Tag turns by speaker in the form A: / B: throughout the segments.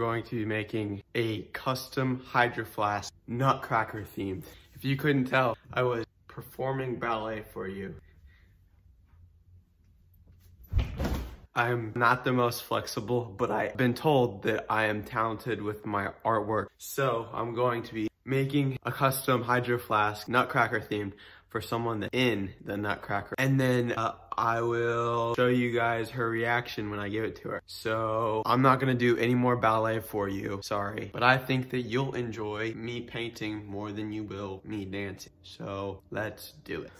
A: going to be making a custom Hydro Flask Nutcracker themed. If you couldn't tell, I was performing ballet for you. I'm not the most flexible, but I've been told that I am talented with my artwork. So I'm going to be making a custom Hydro Flask Nutcracker themed for someone in the Nutcracker. And then uh, I will show you guys her reaction when I give it to her. So I'm not gonna do any more ballet for you, sorry. But I think that you'll enjoy me painting more than you will me dancing. So let's do it.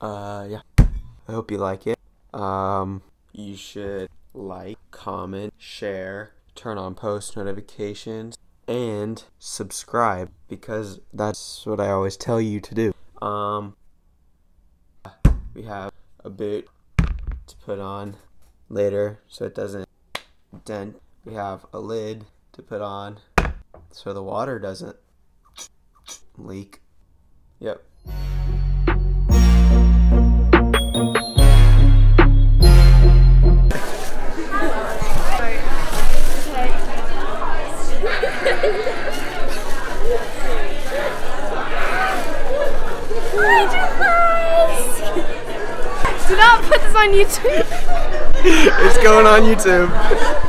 A: Uh, yeah. I hope you like it. Um, you should like, comment, share, turn on post notifications, and subscribe because that's what I always tell you to do. Um, we have a boot to put on later so it doesn't dent. We have a lid to put on so the water doesn't leak. Yep.
B: Do not put this on YouTube.
A: it's going on YouTube.